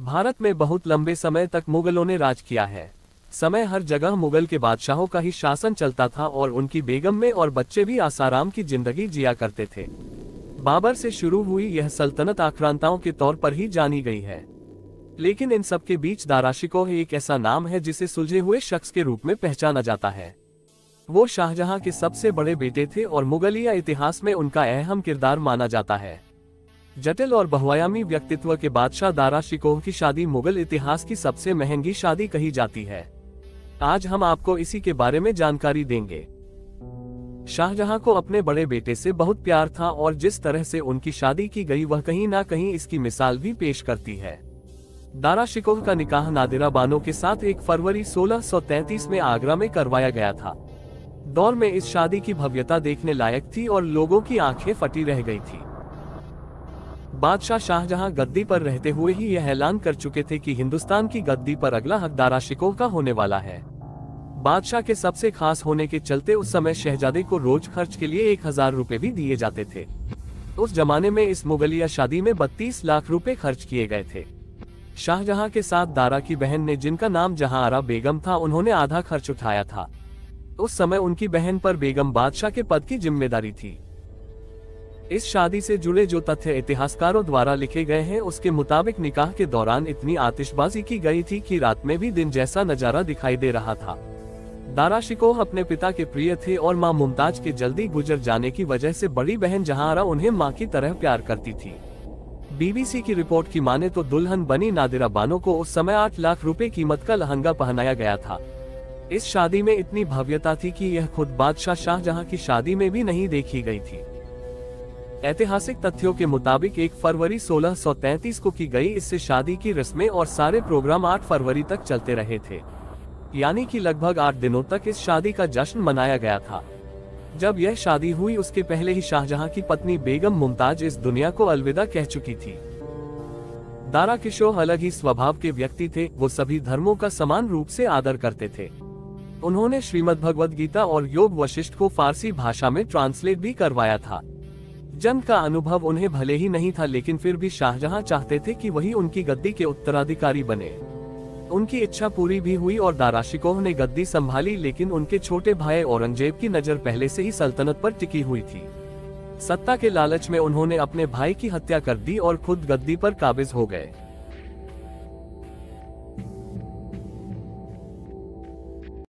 भारत में बहुत लंबे समय तक मुगलों ने राज किया है। समय हर जगह मुगल के बादशाहों का ही शासन चलता था और उनकी बेगम में और बच्चे भी आसाराम की ज़िंदगी जिया करते थे। बाबर से शुरू हुई यह सल्तनत आक्रांताओं के तौर पर ही जानी गई है। लेकिन इन सब के बीच दाराशिको एक ऐसा नाम है जिसे सुलझे हुए शख्स के रूप में पहचाना जाता है। वो शाहजहां के सबसे बड़े बेटे थे और मुगलिया इतिहास में उनका अहम किरदार माना जाता है। जटिल और बहुआयामी व्यक्तित्व के बादशाह दारा शिकोह की शादी मुगल इतिहास की सबसे महँगी शादी कही जाती है। आज हम आपको इसी के बारे में जानकारी देंगे। शाहजहां को अपने बड़े बेटे से बहुत प्यार था और जिस तरह से उनकी शादी की गई, वह कहीं ना कहीं इसकी मिसाल भी पेश करती है। दारा शिकोह का निकाह नादिरा बानो के साथ एक फरवरी 1633 में आगरा में करवाया गया था। दौर में इस शादी की भव्यता देखने लायक थी और लोगों की आँखें फटी रह गई थी। बादशाह शाहजहां गद्दी पर रहते हुए ही यह ऐलान कर चुके थे कि हिंदुस्तान की गद्दी पर अगला हकदारा शिकोह का होने वाला है। बादशाह के सबसे खास होने के चलते उस समय शहजादे को रोज खर्च के लिए एक हज़ार रूपए भी दिए जाते थे। उस जमाने में इस मुगलिया शादी में बत्तीस लाख रूपए खर्च किए गए थे। शाहजहां के साथ दारा की बहन ने जिनका नाम जहाँ आरा बेगम था, उन्होंने आधा खर्च उठाया था। उस समय उनकी बहन पर बेगम बादशाह के पद की ज़िम्मेदारी थी। इस शादी से जुड़े जो तथ्य इतिहासकारों द्वारा लिखे गए हैं, उसके मुताबिक निकाह के दौरान इतनी आतिशबाजी की गई थी कि रात में भी दिन जैसा नज़ारा दिखाई दे रहा था। दारा शिकोह अपने पिता के प्रिय थे और माँ मुमताज़ के जल्दी गुजर जाने की वजह से बड़ी बहन जहारा उन्हें माँ की तरह प्यार करती थी। बीबीसी की रिपोर्ट की माने तो दुल्हन बनी नादिरा बानो को उस समय आठ लाख रुपए कीमत का लहंगा पहनाया गया था। इस शादी में इतनी भव्यता थी कि यह खुद बादशाह शाहजहां की शादी में भी नहीं देखी गई थी। ऐतिहासिक तथ्यों के मुताबिक एक फरवरी 1633 को की गई। इससे शादी की रस्में और सारे प्रोग्राम 8 फरवरी तक चलते रहे थे। यानी कि लगभग आठ दिनों तक इस शादी का जश्न मनाया गया था। जब यह शादी हुई, उसके पहले ही शाहजहां की पत्नी बेगम मुमताज़ इस दुनिया को अलविदा कह चुकी थी। दारा किशोर अलग ही स्वभाव के व्यक्ति थे। वो सभी धर्मों का समान रूप से आदर करते थे। उन्होंने श्रीमद भगवद गीता और योग वशिष्ठ को फारसी भाषा में ट्रांसलेट भी करवाया था। जंग का अनुभव उन्हें भले ही नहीं था, लेकिन फिर भी शाहजहां चाहते थे कि वही उनकी गद्दी के उत्तराधिकारी बने। उनकी इच्छा पूरी भी हुई और दाराशिकोह ने गद्दी संभाली, लेकिन उनके छोटे भाई औरंगज़ेब की नज़र पहले से ही सल्तनत पर टिकी हुई थी। सत्ता के लालच में उन्होंने अपने भाई की हत्या कर दी और खुद गद्दी पर काबिज हो गए।